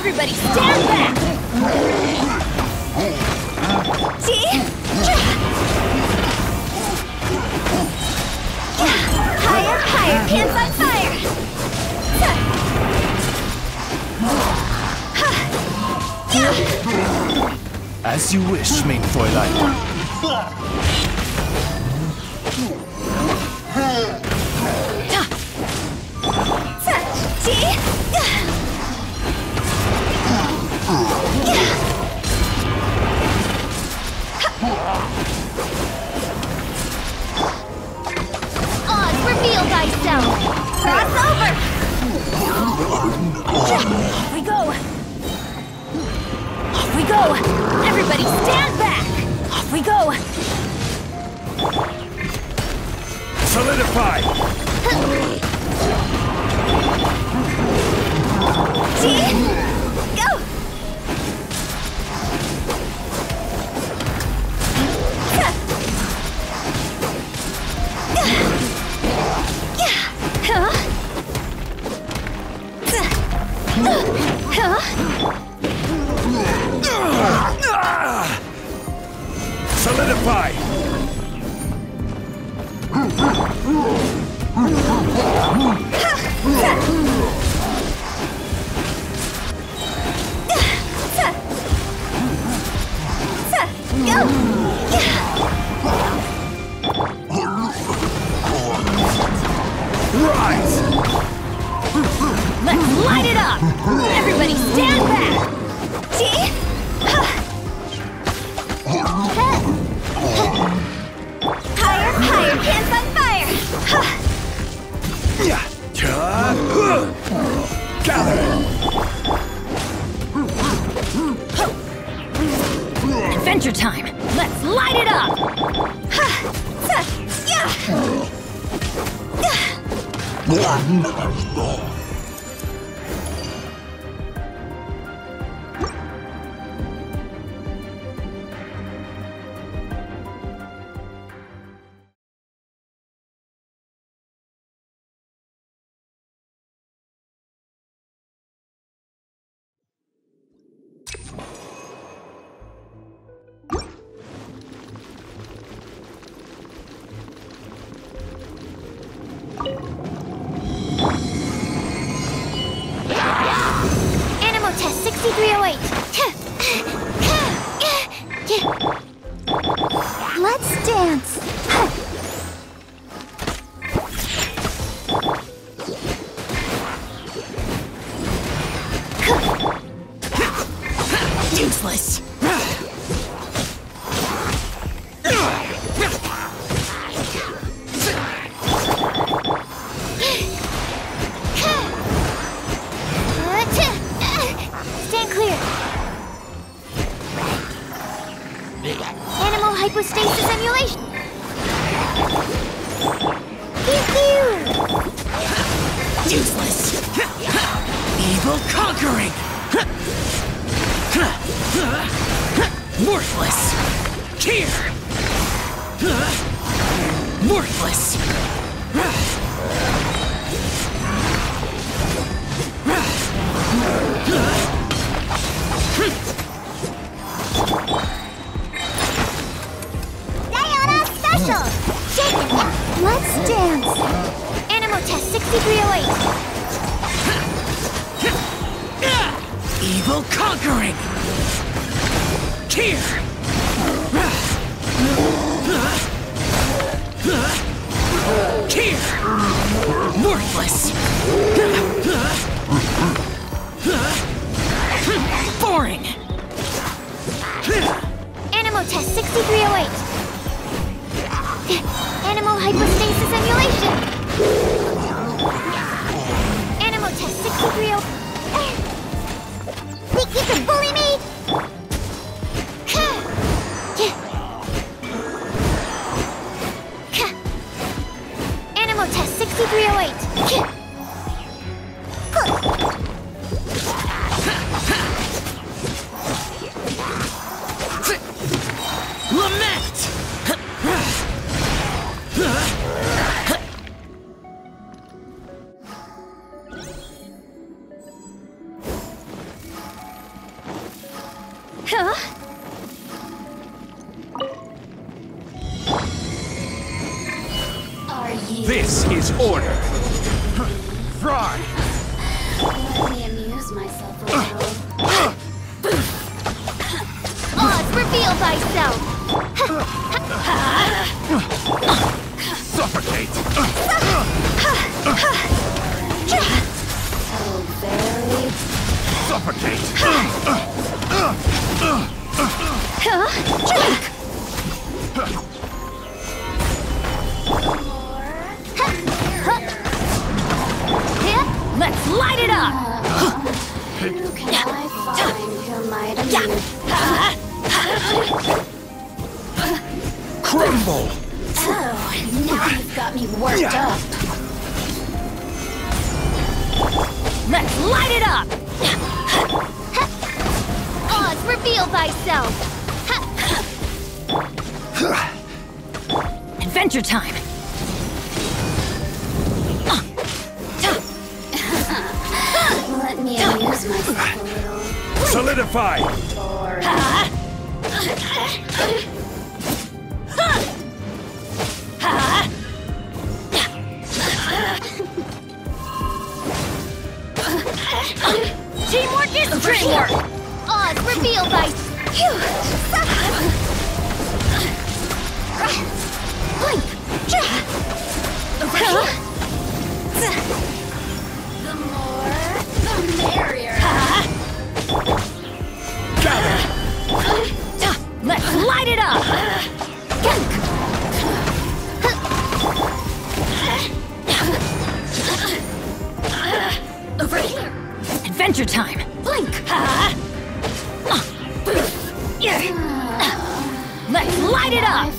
Everybody stand back! See? Higher, higher, pants on fire! As you wish, mein Fräulein. See? Thyself! Cross over! Off we go! Off we go! Everybody stand back! Off we go! Solidify! See? Solidify! Rise! Adventure time! Let's light it up! Animal 6308. Let's dance. Useless! Evil conquering! Worthless! Here! Worthless! Diona Special! Let's dance! Test 6308. Evil conquering! Here! Here! Worthless! Boring! Animal test 6308. Huh? This is order. Crumble! Oh, now you've got me worked up. Let's light it up! Oz, reveal thyself! Adventure time! Solidify! Teamwork is dreamwork! Light it up! Over here. Adventure time! Blink! Let's light it up!